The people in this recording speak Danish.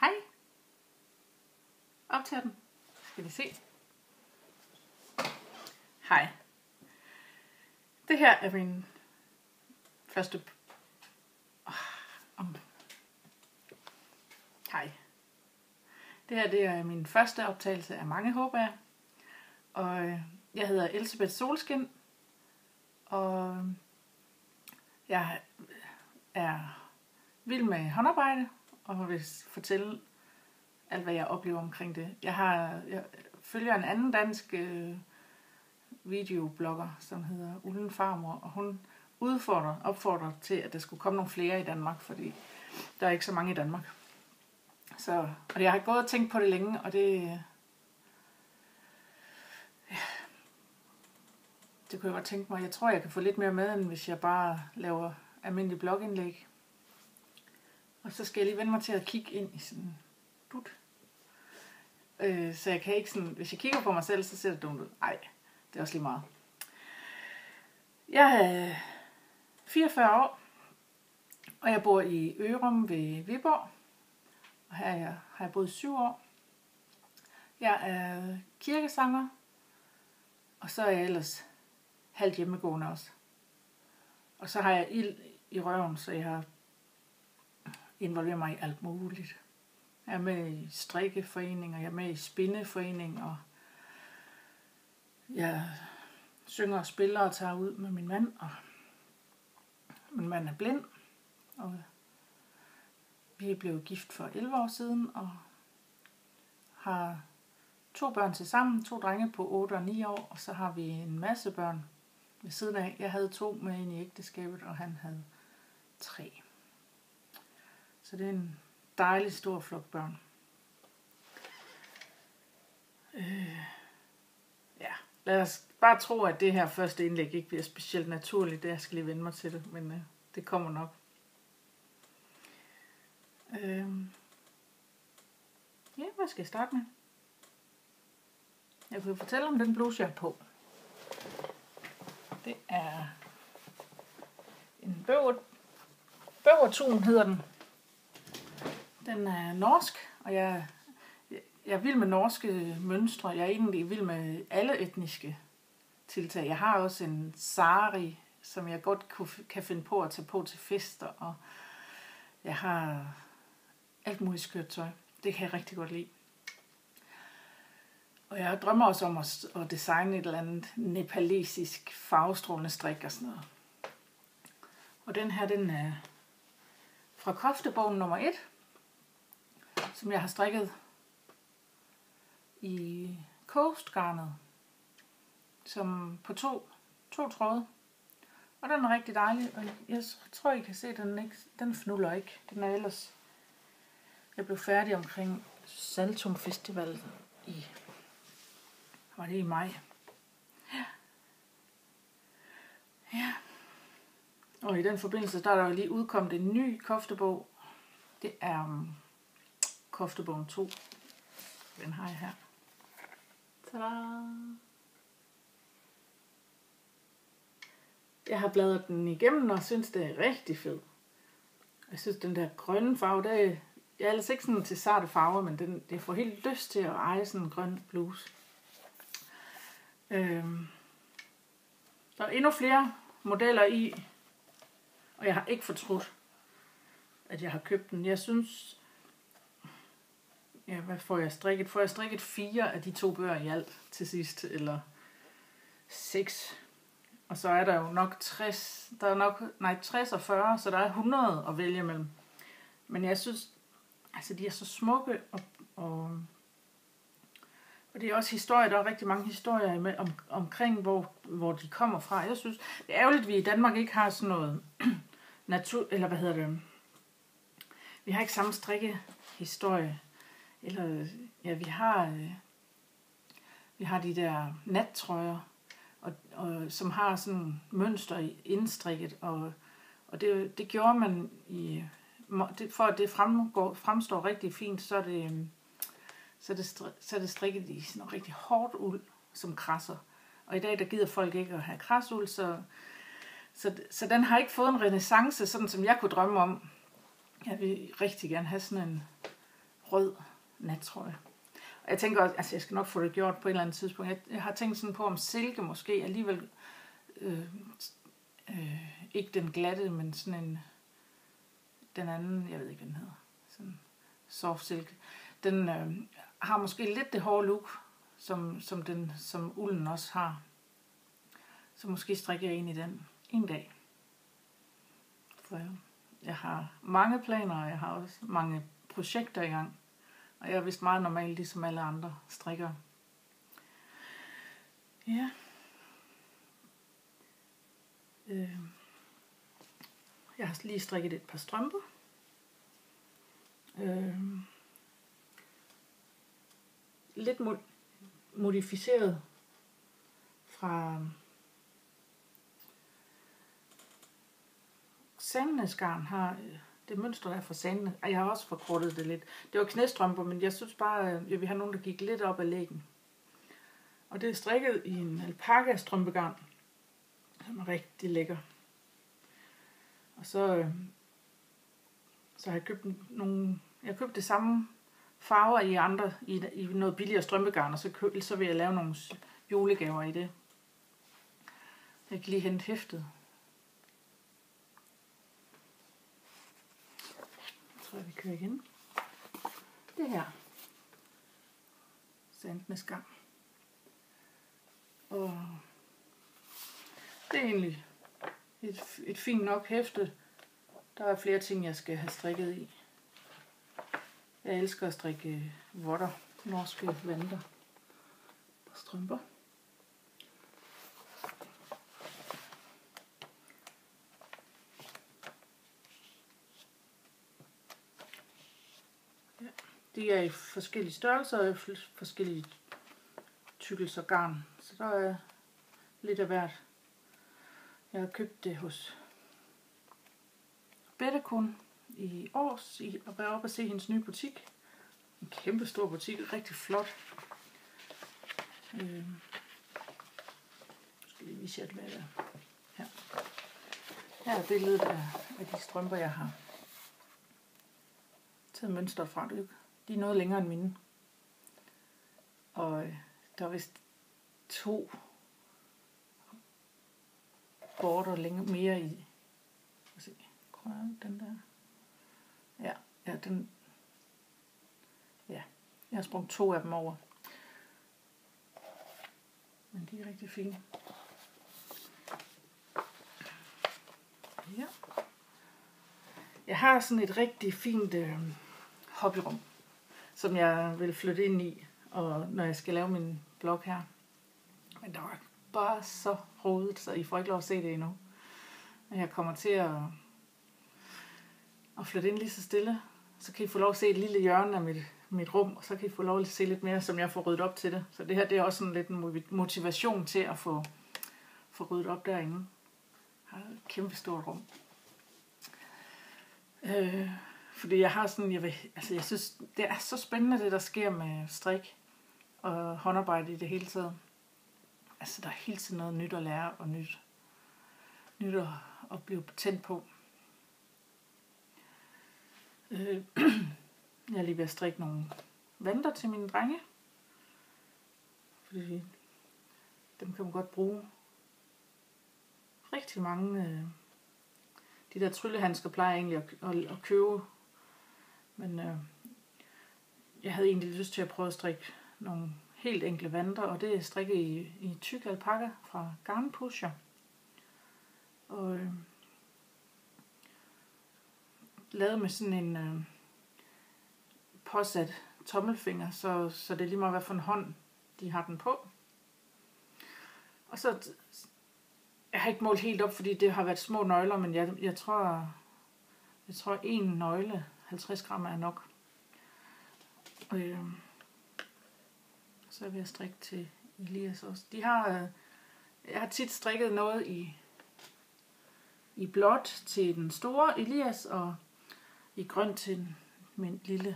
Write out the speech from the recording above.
Hej. Optag den. Skal vi se. Hej. Det her er min første... Oh, om... Hej. Det her det er min første optagelse af mange, håber jeg. Og øh, jeg hedder Elisabeth Solskin. Og jeg er vild med håndarbejde og vil fortælle alt, hvad jeg oplever omkring det. Jeg, har, jeg følger en anden dansk øh, videoblogger, som hedder Ullen Farmor, og hun udfordrer, opfordrer til, at der skulle komme nogle flere i Danmark, fordi der er ikke så mange i Danmark. Så, og jeg har gået og tænkt på det længe, og det, ja, det kunne jeg godt tænke mig. Jeg tror, jeg kan få lidt mere med, end hvis jeg bare laver almindelige blogindlæg. Og så skal jeg lige vende mig til at kigge ind i sådan dut. Øh, så jeg kan ikke sådan, hvis jeg kigger på mig selv, så ser det dumt ud. Nej, det er også lige meget. Jeg er øh, 44 år, og jeg bor i Ørum ved Viborg. Og her jeg, har jeg boet syv år. Jeg er øh, kirkesanger, og så er jeg ellers halvt hjemmegående også. Og så har jeg ild i røven, så jeg har involverer mig i alt muligt. Jeg er med i strikkeforeninger, jeg er med i spindeforeninger. og jeg synger og spiller og tager ud med min mand, og min mand er blind, og vi er blevet gift for 11 år siden, og har to børn til sammen, to drenge på 8 og 9 år, og så har vi en masse børn ved siden af. Jeg havde to med ind i ægteskabet, og han havde tre. Så det er en dejlig stor flok børn. Øh, ja, lad os bare tro, at det her første indlæg ikke bliver specielt naturligt. Det jeg skal lige vende mig til det, men øh, det kommer nok. Øh, ja, hvad skal jeg starte med? Jeg vil fortælle om den bluse, jeg har på. Det er en bøver, bøvertun hedder den. Den er norsk, og jeg, jeg er vild med norske mønstre. Jeg er egentlig vild med alle etniske tiltag. Jeg har også en sari, som jeg godt kan finde på at tage på til fester, og jeg har alt muligt skørt tøj. Det kan jeg rigtig godt lide. Og jeg drømmer også om at, at designe et eller andet nepalesisk farvestrålende strik og sådan noget. Og den her, den er fra koftebogen nummer 1, som jeg har strikket i coastgarnet, som på to, to tråde. Og den er rigtig dejlig, og jeg tror, I kan se, at den, ikke, den fnuller ikke. Den er ellers... Jeg blev færdig omkring Saltum Festival i var det i maj. Ja. Ja. Og i den forbindelse, der er der jo lige udkommet en ny koftebog. Det er um, koftebogen 2. Den har jeg her. Tada! Jeg har bladret den igennem og synes, det er rigtig fed. Jeg synes, den der grønne farve, det er, jeg er altså ikke sådan til sarte farver, men den, det får helt lyst til at eje sådan en grøn bluse. Øhm, der er endnu flere modeller i, og jeg har ikke fortrudt, at jeg har købt den. Jeg synes, ja, hvad får jeg strikket? Får jeg strikket fire af de to bøger i alt til sidst, eller seks? Og så er der jo nok 60, der er nok, nej, 60 og 40, så der er 100 at vælge mellem. Men jeg synes, altså de er så smukke, og, og og det er også historier, der er rigtig mange historier med, om, omkring, hvor, hvor de kommer fra. Jeg synes, det er ærgerligt, at vi i Danmark ikke har sådan noget natur, eller hvad hedder det, vi har ikke samme strikke historie. Eller, ja, vi har, øh, vi har de der nattrøjer, og, og, som har sådan mønster indstrikket, og, og det, det gjorde man i, det, for at det fremgår, fremstår rigtig fint, så er det, øhm, så er det, så er det strikket i sådan noget rigtig hårdt uld, som krasser. Og i dag, der gider folk ikke at have krasul, så, så, så den har ikke fået en renaissance, sådan som jeg kunne drømme om. Jeg vil rigtig gerne have sådan en rød nattrøje. Og jeg tænker også, altså jeg skal nok få det gjort på et eller andet tidspunkt. Jeg, jeg har tænkt sådan på, om silke måske alligevel, øh, øh, ikke den glatte, men sådan en, den anden, jeg ved ikke, hvad den hedder, sådan soft silk, den øh, har måske lidt det hårde look, som, som, den, som ulden også har. Så måske strikker jeg ind i den en dag. For jeg, jeg har mange planer, og jeg har også mange projekter i gang. Og jeg er vist meget normal, ligesom alle andre strikker. Ja. Øh. Jeg har lige strikket et par strømper. Øh. Lidt mod modificeret fra Sandnesgarn har øh, det mønster, er for Sandnes. Jeg har også forkortet det lidt. Det var knæstrømper, men jeg synes bare, øh, jeg vil have nogen, der gik lidt op ad lægen. Og det er strikket i en alpaka strømpegarn, som er rigtig lækker. Og så, øh, så har jeg købt nogle, jeg har købt det samme farver i andre, i, i noget billigere strømpegarn, og så, køb, så vil jeg lave nogle julegaver i det. Jeg kan lige hente hæftet. Jeg vi kører igen. Det her. Sandt med skam. Og det er egentlig et, et fint nok hæfte. Der er flere ting, jeg skal have strikket i. Jeg elsker at strikke votter, norske vanter og strømper. Ja, de er i forskellige størrelser og forskellige tykkelser garn, så der er lidt af hvert. Jeg har købt det hos Bettekun i års i, og være oppe og se hendes nye butik. En kæmpe stor butik, rigtig flot. Øh, skal lige vise jer, hvad det er. Her. Her er billedet af, af de strømper, jeg har taget mønster fra. De er noget længere end mine. Og øh, der er vist to border længere mere i. Lad Se, den der. Ja, ja, den, ja, jeg har sprunget to af dem over. Men de er rigtig fine. Ja. Jeg har sådan et rigtig fint øh, hobbyrum, som jeg vil flytte ind i, og når jeg skal lave min blog her. Men der var bare så rodet, så I får ikke lov at se det endnu. Men jeg kommer til at at flytte ind lige så stille. Så kan I få lov at se et lille hjørne af mit, mit rum, og så kan I få lov at se lidt mere, som jeg får ryddet op til det. Så det her det er også sådan lidt en motivation til at få, få ryddet op derinde. Jeg har et kæmpe stort rum. Øh, fordi jeg har sådan, jeg, vil, altså jeg synes, det er så spændende det, der sker med strik og håndarbejde i det hele taget. Altså, der er hele tiden noget nyt at lære og nyt, nyt at, at blive tændt på. Øh, jeg er lige ved at strikke nogle vanter til mine drenge. Fordi dem kan man godt bruge. Rigtig mange øh, de der tryllehandsker plejer egentlig at, at, at købe. Men øh, jeg havde egentlig lyst til at prøve at strikke nogle helt enkle vanter, og det er strikket i, i tyk alpaka fra Garn Pusher. Og øh, lavet med sådan en øh, påsat tommelfinger, så, så det er lige meget, hvad for en hånd de har den på. Og så, jeg har ikke målt helt op, fordi det har været små nøgler, men jeg, jeg tror, jeg tror en nøgle, 50 gram er nok. Og øh, så vil jeg strikke til Elias også. De har, øh, jeg har tit strikket noget i, i blåt til den store Elias, og i grønt til min lille